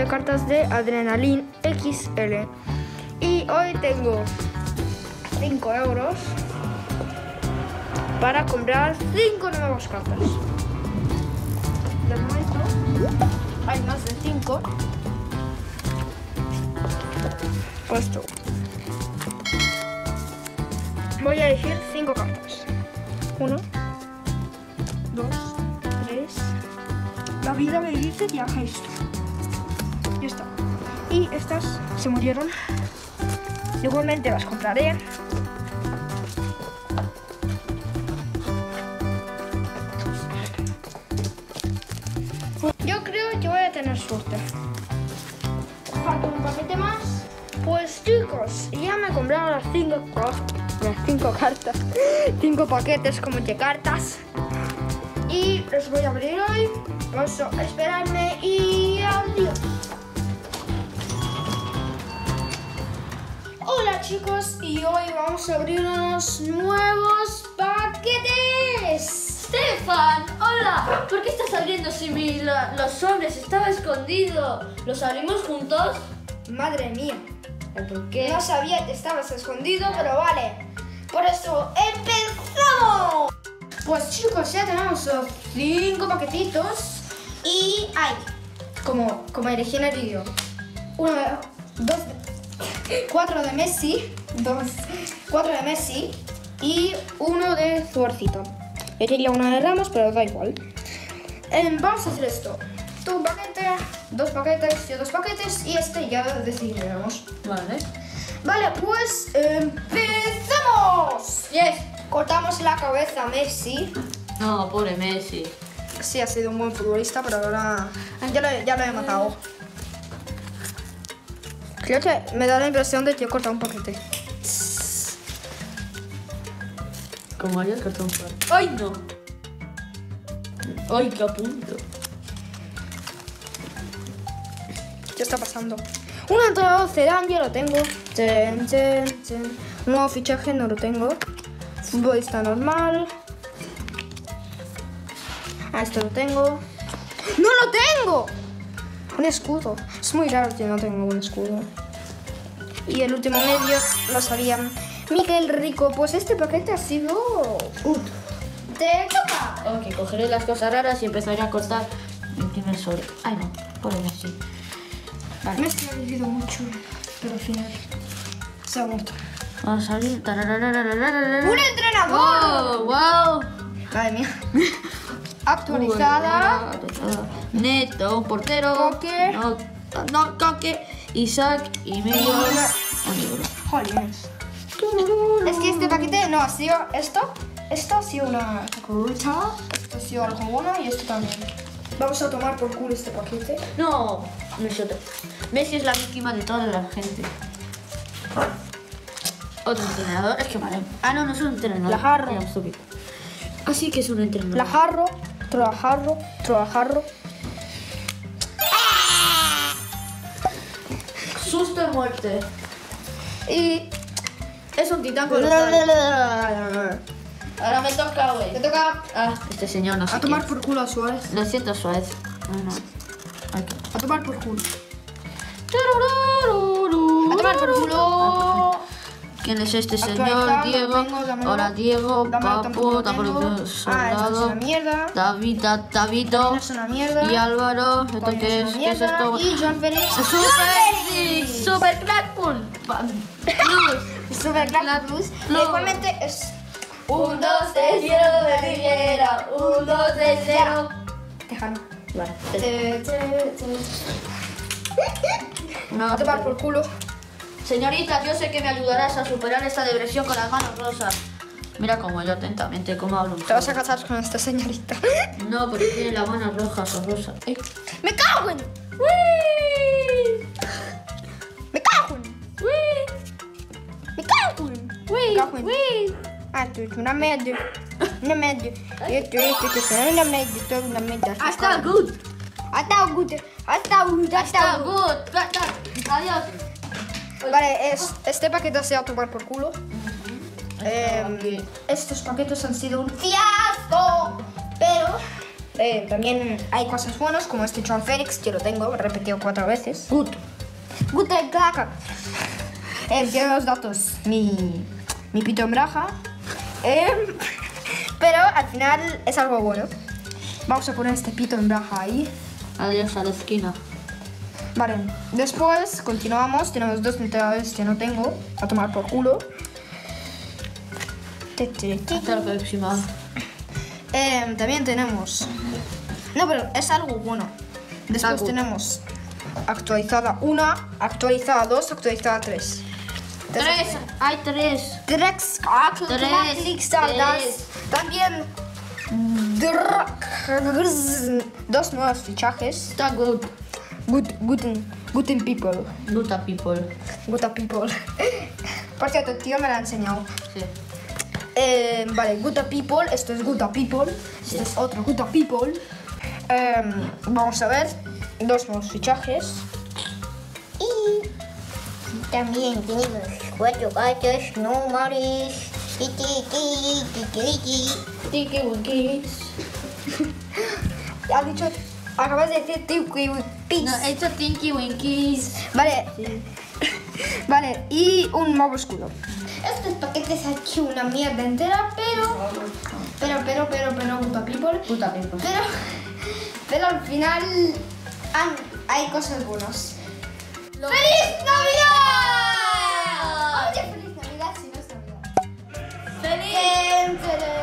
de cartas de Adrenaline XL. Y hoy tengo 5 euros para comprar 5 nuevas cartas. De momento hay más de 5. Puesto. Voy a elegir 5 cartas. 1, 2, 3. La vida me dice viaja esto. Y estas se murieron. Igualmente las compraré. Yo creo que voy a tener suerte. Falta un paquete más. Pues chicos, ya me he comprado las 5 las cinco cartas. 5 paquetes como de cartas. Y los voy a abrir hoy. Vamos a esperarme y adiós. Hola chicos y hoy vamos a abrir unos nuevos paquetes. Stefan, hola. ¿Por qué estás abriendo si mi, la- los sobres estaba escondido? ¿Los abrimos juntos? Madre mía, ¿Por qué? no sabía que estabas escondido, pero vale. Por eso empezamos. Pues chicos, ya tenemos los cinco paquetitos y hay, como, como elegí en el vídeo, uno, dos, de- cuatro de Messi, dos, cuatro de Messi y uno de Zuarcito. Yo quería uno de Ramos, pero da igual. Em, vamos a hacer esto. Tú un paquete, dos paquetes, yo dos paquetes y este ya decidiremos. Vale. Vale, pues empezamos. Yes. Cortamos la cabeza a Messi. No, pobre Messi. Sí, ha sido un buen futbolista, pero ahora ya lo, ya lo he matado. Creo que me da la impresión de que he cortado un paquete. Como harías cartón fuerte. ¡Ay, no! ¡Ay, qué a punto! ¿Qué está pasando? Un entrenador Zidane ya lo tengo. Un nuevo fichaje no lo tengo. Futbolista normal. Ah, esto lo tengo. ¡No lo tengo! Un escudo. Es muy raro que no tenga un escudo. Y el último medio lo sabían. Miguel Rico, pues este paquete ha sido... Good. ¡Te toca! Ok, cogeré las cosas raras y empezaré a cortar el primer sobre. ¡Ay, no! Pobre Messi. Vale. Ha vivido mucho, pero al final se ha muerto. Vamos a abrir. ¡Un ¡Un entrenador! ¡Wow! ¡Wow! Actualizada. Neto, portero. Coque. No, no, Coque. Isaac y medio. Jolines. Es que este paquete no ha sido esto. Esto ha sido una cucurucha. Esto ha sido algo bueno y esto también. Vamos a tomar por culo este paquete. No, no es otro. Messi es la víctima de toda la gente. Otro entrenador. Es que vale. Ah, no, no es un entrenador. La estúpido. Así que es un entrenador. La jarro, troajarro, troajarro. Susto de muerte. Y. Es un titán colosal. Ahora me toca, güey. Te toca Ah, este señor no sé a tomar quién. por culo a Suárez. Lo siento, Suárez. No, no. Aquí. A tomar por culo. ¿Quién es este señor? Diego. Hola, Diego. Tengo. tampoco Ah, soldado. una mierda. David, Da- Davito. También es una mierda. Y Álvaro. ¿Esto qué es? ¿Qué es esto? Y John Félix. Super, super Blackpool. Pa- Plus. Super Black Blues. No. Igualmente es. Un, dos, tres, cero de Riviera. Un, dos, tres, cero. Tejano. Vale. Te- te- te- No, tomar por culo. Señorita, yo sé que me ayudarás a superar esta depresión con las manos rosas. Mira cómo yo atentamente, cómo hablo. Te vas a casar con esta señorita. No, porque tiene las manos rojas o rosas. Ay. ¡Me cago en! ¡Uy! ¡Me cago en! ¡Uy! ¡Me cago en! ¡Uy! Cago en. ¡Uy! Ah, tú una media. Una media. Esto, esto, esto, es una media. Es una media. Hasta good. Hasta good. Hasta good. Hasta Hasta good. good. Hasta. Adiós. Vale, es, este paquete se va a tomar por culo. Em, estos paquetes han sido un fiasco. Pero Eh, también hay cosas buenas como este John Félix, que lo tengo, repetido cuatro veces. Good. Good Gaga. Eh, tiene los datos mi, mi pito en braja. Eh, pero al final es algo bueno. Vamos a poner este pito en braja ahí. Adiós a la esquina. Vale, después continuamos. Tenemos dos ventiladores que no tengo. A tomar por culo. Hasta la próxima. Eh, también tenemos. No, pero es algo bueno. Después Algo. tenemos actualizada 1, actualizada 2, actualizada 3. Tres. Hay tres. Ah, que Tres, más clics tardas. tres. También dos nuevos fichajes. Está good. Good, guten, guten people. Guta people. Guta people. Por cierto, el tío me lo ha enseñado. Sí. Eh, vale, Guta People, esto es Guta People, esto es otro Guta People. Em, vamos a ver, dos nuevos fichajes. Y también tenemos cuatro gatos. Tiki wikis. Has dicho, Acabas de decir Tinky Winkies. No, he hecho Tinky Winkies. Vale. Vale, y un mago escudo. Estos paquetes aquí una mierda entera, pero... Pero, pero, pero, pero, puta people. Puta people. Pero, pero al final hay cosas buenas. ¡Feliz Navidad! Oye, feliz Navidad si no es Navidad. ¡Feliz! ¡Feliz!